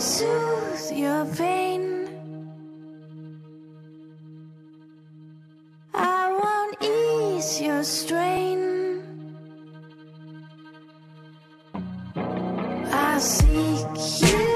soothe your pain. I won't ease your strain. I seek you.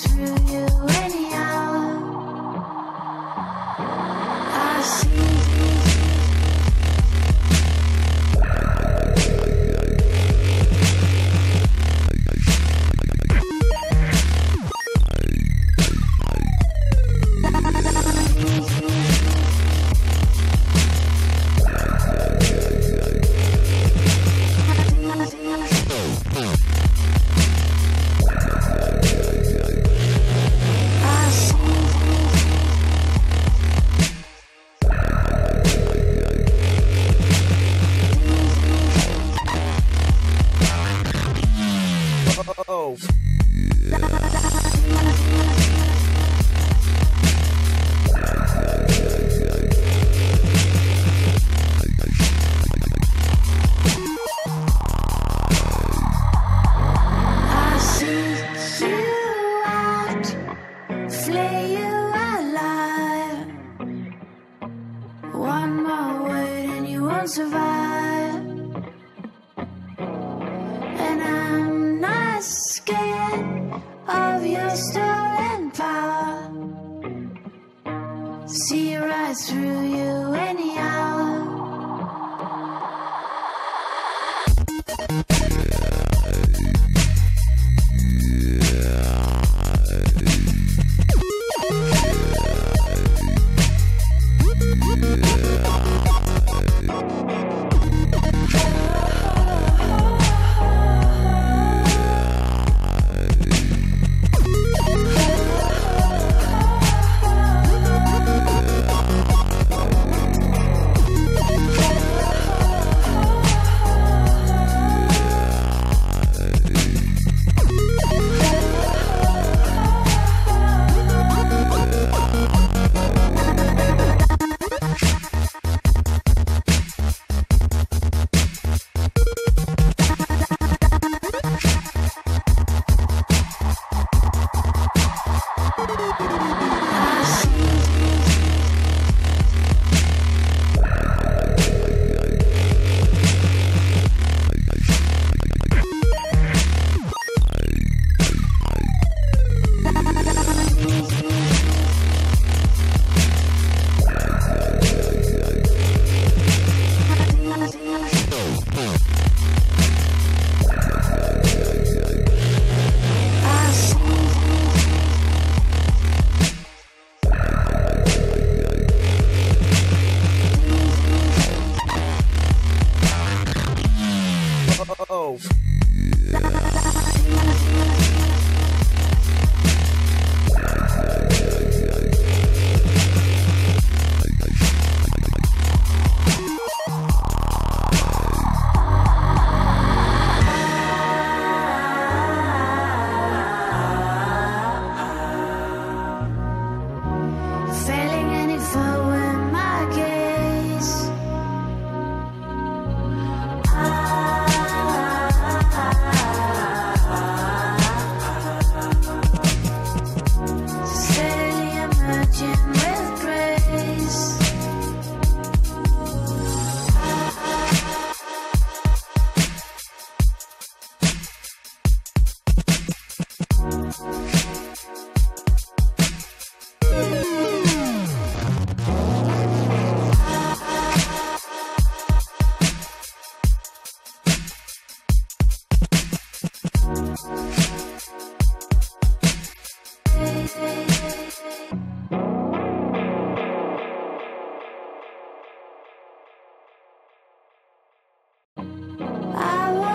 through you. scared of your stolen power. See right through you anyhow.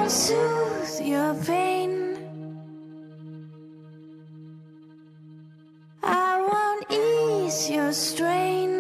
Soothe your pain. I won't ease your strain.